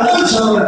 answer